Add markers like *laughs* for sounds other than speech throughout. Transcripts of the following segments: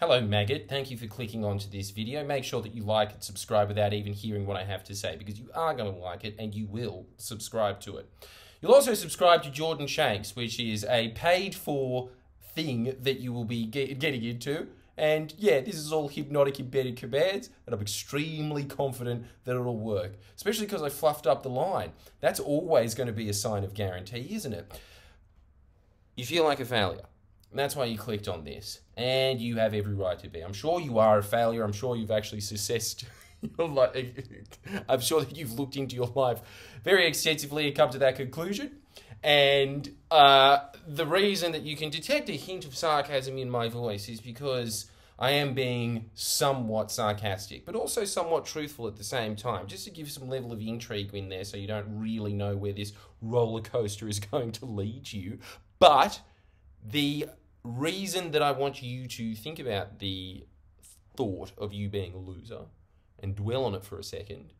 Hello maggot, thank you for clicking onto this video. Make sure that you like and subscribe without even hearing what I have to say because you are going to like it and you will subscribe to it. You'll also subscribe to Jordan Shanks, which is a paid for thing that you will be get, getting into. And yeah, this is all hypnotic embedded commands, and I'm extremely confident that it'll work, especially because I fluffed up the line. That's always going to be a sign of guarantee, isn't it? You feel like a failure. That's why you clicked on this. And you have every right to be. I'm sure you are a failure. I'm sure you've actually successed. *laughs* *laughs* I'm sure that you've looked into your life very extensively and come to that conclusion. And uh, the reason that you can detect a hint of sarcasm in my voice is because I am being somewhat sarcastic, but also somewhat truthful at the same time, just to give some level of intrigue in there so you don't really know where this roller coaster is *laughs* going to lead you. But the reason that I want you to think about the thought of you being a loser and dwell on it for a second.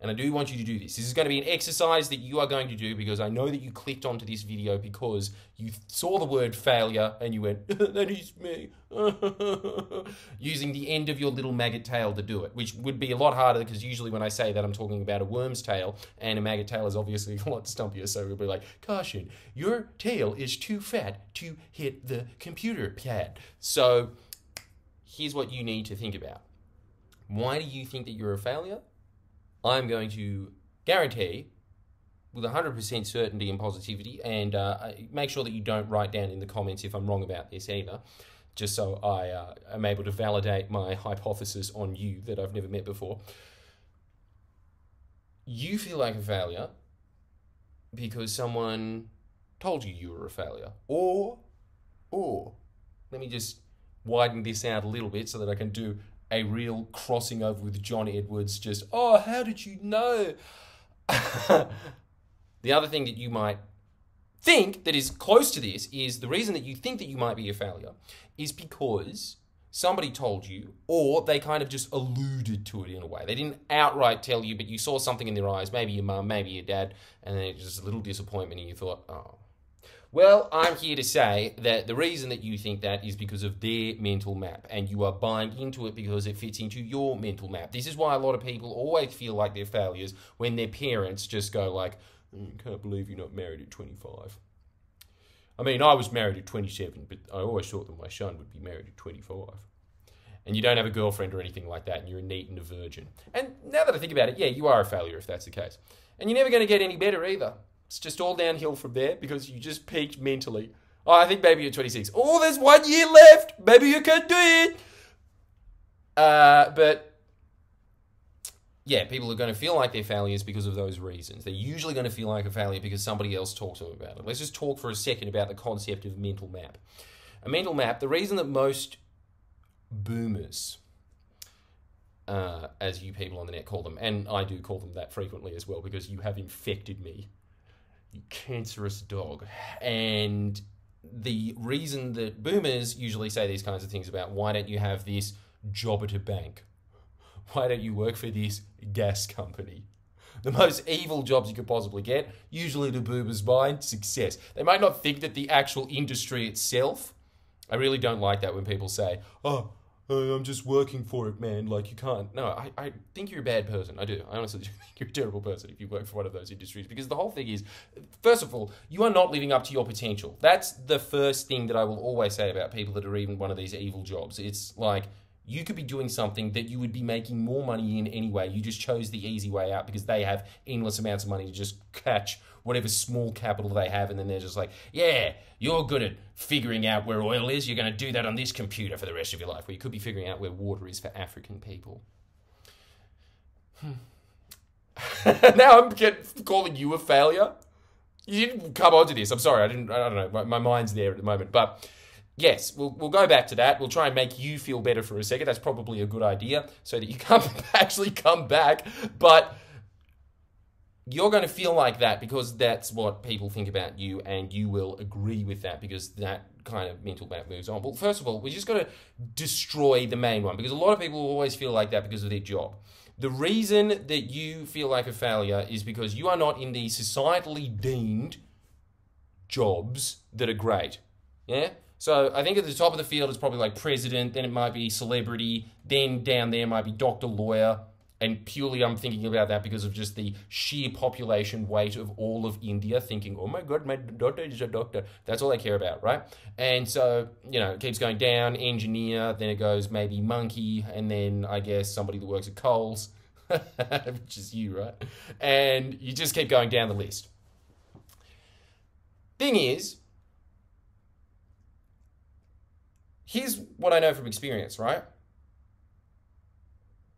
And I do want you to do this. This is going to be an exercise that you are going to do because I know that you clicked onto this video because you saw the word failure and you went, *laughs* that is me. *laughs* Using the end of your little maggot tail to do it, which would be a lot harder because usually when I say that, I'm talking about a worm's tail and a maggot tail is obviously *laughs* a lot stumpier. So we'll be like, caution, your tail is too fat to hit the computer pad. So here's what you need to think about. Why do you think that you're a failure? I'm going to guarantee with 100% certainty and positivity, and uh, make sure that you don't write down in the comments if I'm wrong about this either, just so I uh, am able to validate my hypothesis on you that I've never met before. You feel like a failure because someone told you you were a failure, or, or, let me just widen this out a little bit so that I can do a real crossing over with John Edwards, just, oh, how did you know? *laughs* the other thing that you might think that is close to this is the reason that you think that you might be a failure is because somebody told you, or they kind of just alluded to it in a way. They didn't outright tell you, but you saw something in their eyes, maybe your mum, maybe your dad, and then it was just a little disappointment, and you thought, oh, well, I'm here to say that the reason that you think that is because of their mental map, and you are buying into it because it fits into your mental map. This is why a lot of people always feel like they're failures when their parents just go like, mm, "Can't believe you're not married at 25." I mean, I was married at 27, but I always thought that my son would be married at 25. And you don't have a girlfriend or anything like that, and you're a NEET and a virgin. And now that I think about it, yeah, you are a failure if that's the case. And you're never going to get any better either. It's just all downhill from there because you just peaked mentally. Oh, I think maybe you're 26. Oh, there's one year left. Maybe you can do it. Uh, but yeah, people are going to feel like they're failures because of those reasons. They're usually going to feel like a failure because somebody else talked to them about it. Let's just talk for a second about the concept of mental map. A mental map, the reason that most boomers, uh, as you people on the net call them, and I do call them that frequently as well because you have infected me cancerous dog. And the reason that boomers usually say these kinds of things about why don't you have this job at a bank? Why don't you work for this gas company? The most evil jobs you could possibly get, usually to boomers' mind, success. They might not think that the actual industry itself, I really don't like that when people say, oh, uh, I'm just working for it, man. Like, you can't. No, I, I think you're a bad person. I do. I honestly *laughs* think you're a terrible person if you work for one of those industries. Because the whole thing is, first of all, you are not living up to your potential. That's the first thing that I will always say about people that are even one of these evil jobs. It's like, you could be doing something that you would be making more money in anyway. You just chose the easy way out because they have endless amounts of money to just catch whatever small capital they have, and then they're just like, yeah, you're good at figuring out where oil is. You're going to do that on this computer for the rest of your life. Where you could be figuring out where water is for African people. Hmm. *laughs* now I'm calling you a failure. You didn't come onto this. I'm sorry. I didn't. I don't know. My, my mind's there at the moment, but yes, we'll, we'll go back to that. We'll try and make you feel better for a second. That's probably a good idea so that you can *laughs* actually come back. But you're going to feel like that because that's what people think about you, and you will agree with that because that kind of mental map moves on. Well, first of all, we just got to destroy the main one because a lot of people always feel like that because of their job. The reason that you feel like a failure is because you are not in the societally deemed jobs that are great. Yeah? So I think at the top of the field it's probably like president, then it might be celebrity, then down there might be doctor, lawyer, and purely I'm thinking about that because of just the sheer population weight of all of India, thinking, oh my god, my daughter is a doctor. That's all they care about, right? And so, you know, it keeps going down, engineer, then it goes maybe monkey, and then I guess somebody that works at Coles, *laughs* which is you, right? And you just keep going down the list. Thing is, here's what I know from experience, right?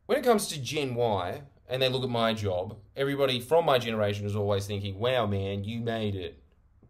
When it comes to Gen Y and they look at my job, everybody from my generation is always thinking, wow, man, you made it.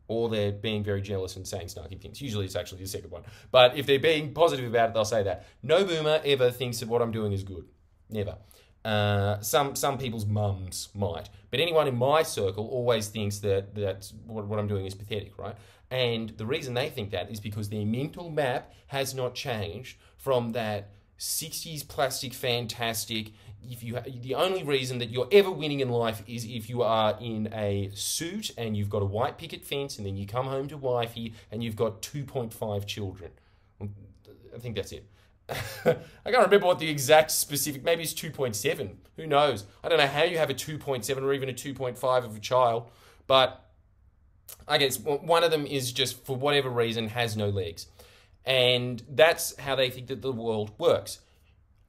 Or they're being very jealous and saying snarky things. Usually it's actually the second one. But if they're being positive about it, they'll say that. No boomer ever thinks that what I'm doing is good. Never. Uh, some some people's mums might, but anyone in my circle always thinks that that what, what I'm doing is pathetic, right? And the reason they think that is because their mental map has not changed from that 60s plastic fantastic. If you the only reason that you're ever winning in life is if you are in a suit and you've got a white picket fence and then you come home to wifey and you've got 2.5 children. I think that's it. *laughs* I can't remember what the exact specific, maybe it's 2.7. Who knows? I don't know how you have a 2.7 or even a 2.5 of a child, but I guess one of them is just for whatever reason has no legs. And that's how they think that the world works.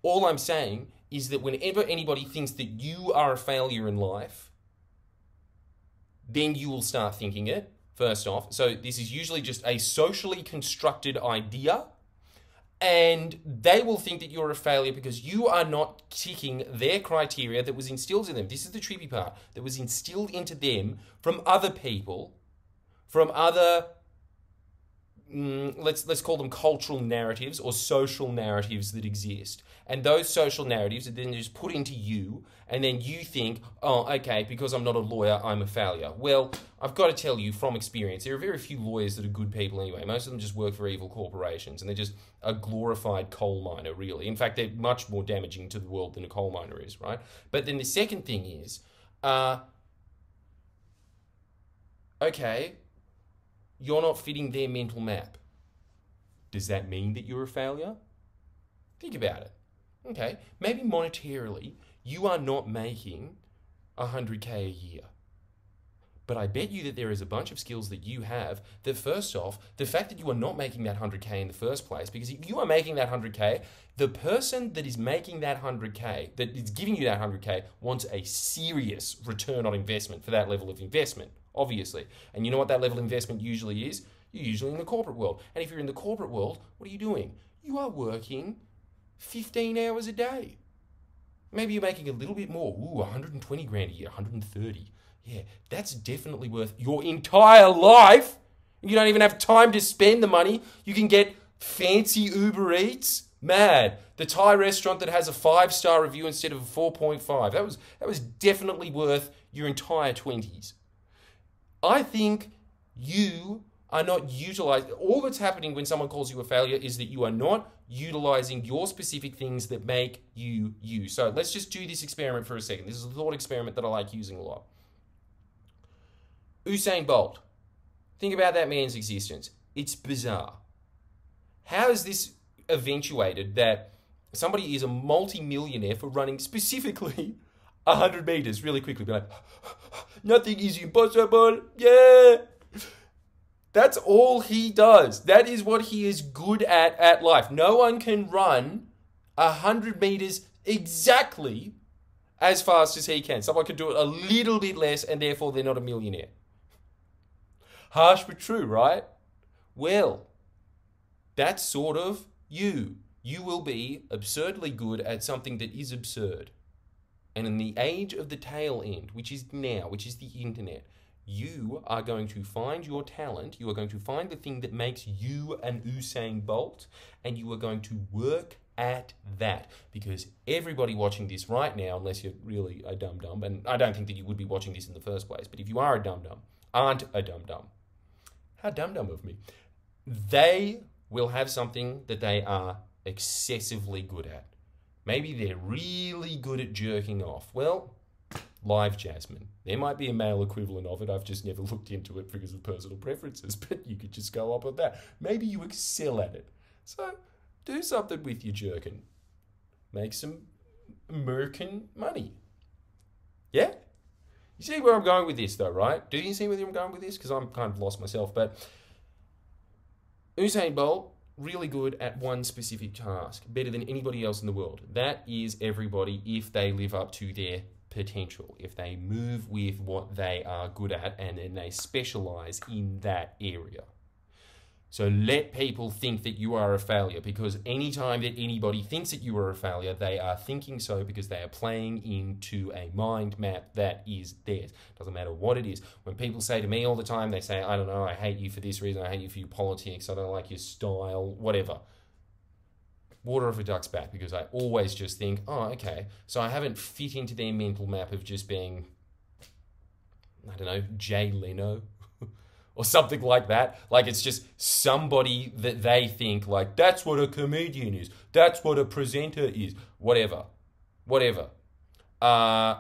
All I'm saying is that whenever anybody thinks that you are a failure in life, then you will start thinking it, first off. So this is usually just a socially constructed idea. And they will think that you're a failure because you are not ticking their criteria that was instilled in them. This is the tricky part that was instilled into them from other people, from other mm, let's let's call them cultural narratives or social narratives that exist. And those social narratives are then just put into you, and then you think, oh, okay, because I'm not a lawyer, I'm a failure. Well, I've got to tell you from experience, there are very few lawyers that are good people anyway. Most of them just work for evil corporations, and they're just a glorified coal miner, really. In fact, they're much more damaging to the world than a coal miner is, right? But then the second thing is, uh, okay, you're not fitting their mental map. Does that mean that you're a failure? Think about it. Okay, maybe monetarily, you are not making 100k a year. But I bet you that there is a bunch of skills that you have that, first off, the fact that you are not making that 100k in the first place, because if you are making that 100k, the person that is making that 100k, that is giving you that 100k, wants a serious return on investment for that level of investment obviously. And you know what that level of investment usually is? You're usually in the corporate world. And if you're in the corporate world, what are you doing? You are working 15 hours a day. Maybe you're making a little bit more. Ooh, 120 grand a year, 130. Yeah, that's definitely worth your entire life. You don't even have time to spend the money. You can get fancy Uber Eats. Mad. The Thai restaurant that has a five star review instead of a 4.5. That was that was definitely worth your entire 20s. I think you are not utilizing all that's happening when someone calls you a failure is that you are not utilizing your specific things that make you you. So let's just do this experiment for a second. This is a thought experiment that I like using a lot. Usain Bolt. Think about that man's existence. It's bizarre. How is this eventuated that somebody is a multi-millionaire for running specifically *laughs* 100 meters really quickly? Be like, Nothing is impossible. Yeah. That's all he does. That is what he is good at at life. No one can run 100 meters exactly as fast as he can. Someone can do it a little bit less, and therefore they're not a millionaire. Harsh but true, right? Well, that's sort of you. You will be absurdly good at something that is absurd. And in the age of the tail end, which is now, which is the internet, you are going to find your talent, you are going to find the thing that makes you an Usain Bolt, and you are going to work at that. Because everybody watching this right now, unless you're really a dum dum, and I don't think that you would be watching this in the first place, but if you are a dum dum, aren't a dum dum, how dum dum of me, they will have something that they are excessively good at. Maybe they're really good at jerking off. Well, LiveJasmin. There might be a male equivalent of it. I've just never *laughs* looked into it because of personal preferences, *laughs* but you could just go up on that. Maybe you excel at it. So do something with your jerking. Make some American money. Yeah? You see where I'm going with this, though, right? Do you see where I'm going with this? Because I'm kind of lost myself. But Usain Bolt, really good at one specific task, better than anybody else in the world. That is everybody if they live up to their potential, if they move with what they are good at and then they specialize in that area. So let people think that you are a failure because anytime that anybody thinks that you are a failure, they are thinking so because they are playing into a mind map that is theirs. Doesn't matter what it is. When people say to me all the time, they say, I don't know, I hate you for this reason, I hate you for your politics, I don't like your style, whatever. Water off a duck's back because I always just think, oh, okay, so I haven't fit into their mental map of just being, I don't know, Jay Leno or something like that. Like it's just somebody that they think like that's what a comedian is. That's what a presenter is. Whatever. Whatever. Uh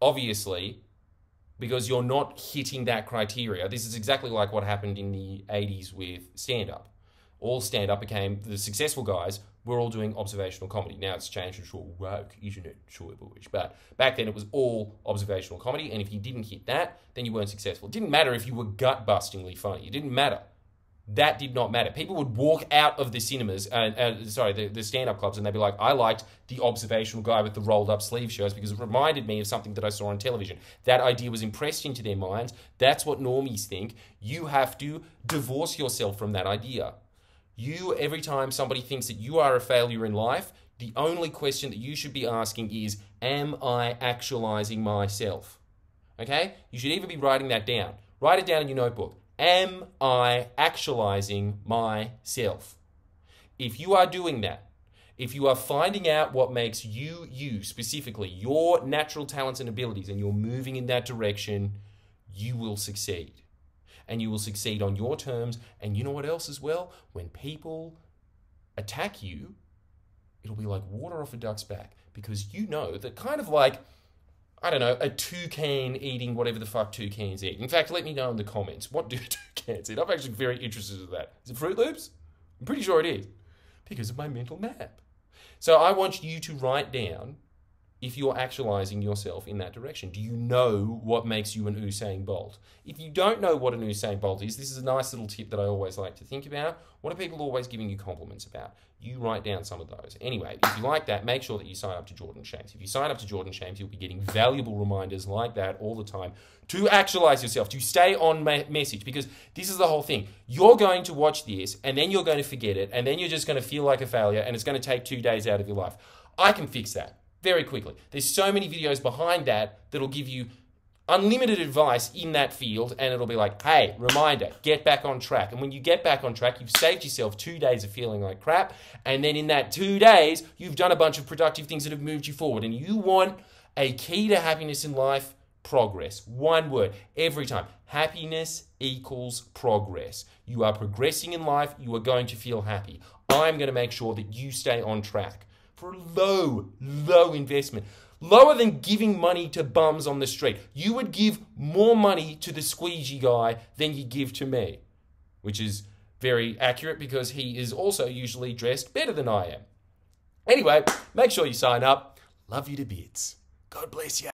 obviously because you're not hitting that criteria. This is exactly like what happened in the 80s with stand up. All stand up became the successful guys we're all doing observational comedy. Now it's changed to short woke, isn't it, boyish? But back then it was all observational comedy, and if you didn't hit that, then you weren't successful. It didn't matter if you were gut bustingly funny. It didn't matter. That did not matter. People would walk out of the cinemas, uh, uh, sorry, the, the stand up clubs, and they'd be like, I liked the observational guy with the rolled up sleeve shirts because it reminded me of something that I saw on television. That idea was impressed into their minds. That's what normies think. You have to divorce yourself from that idea. You, every time somebody thinks that you are a failure in life, the only question that you should be asking is, Am I actualizing myself? Okay? You should even be writing that down. Write it down in your notebook. Am I actualizing myself? If you are doing that, if you are finding out what makes you you specifically, your natural talents and abilities, and you're moving in that direction, you will succeed and you will succeed on your terms. And you know what else as well? When people attack you, it'll be like water off a duck's back because you know that kind of like, I don't know, a toucan eating whatever the fuck toucans eat. In fact, let me know in the comments what do *laughs* toucans eat? I'm actually very interested in that. Is it Froot Loops? I'm pretty sure it is because of my mental map. So I want you to write down if you're actualizing yourself in that direction? Do you know what makes you an Usain Bolt? If you don't know what an Usain Bolt is, this is a nice little tip that I always like to think about. What are people always giving you compliments about? You write down some of those. Anyway, if you like that, make sure that you sign up to Jordan Shanks. If you sign up to Jordan Shanks, you'll be getting valuable reminders like that all the time to actualize yourself, to stay on message, because this is the whole thing. You're going to watch this and then you're going to forget it, and then you're just going to feel like a failure, and it's going to take two days out of your life. I can fix that very quickly. There's so many videos behind that that'll give you unlimited advice in that field and it'll be like, hey, reminder, get back on track. And when you get back on track, you've saved yourself two days of feeling like crap. And then in that two days, you've done a bunch of productive things that have moved you forward. And you want a key to happiness in life progress. One word every time. Happiness equals progress. You are progressing in life, you are going to feel happy. I'm going to make sure that you stay on track for low, low investment. Lower than giving money to bums on the street. You would give more money to the squeegee guy than you give to me, which is very accurate because he is also usually dressed better than I am. Anyway, make sure you sign up. Love you to bits. God bless you.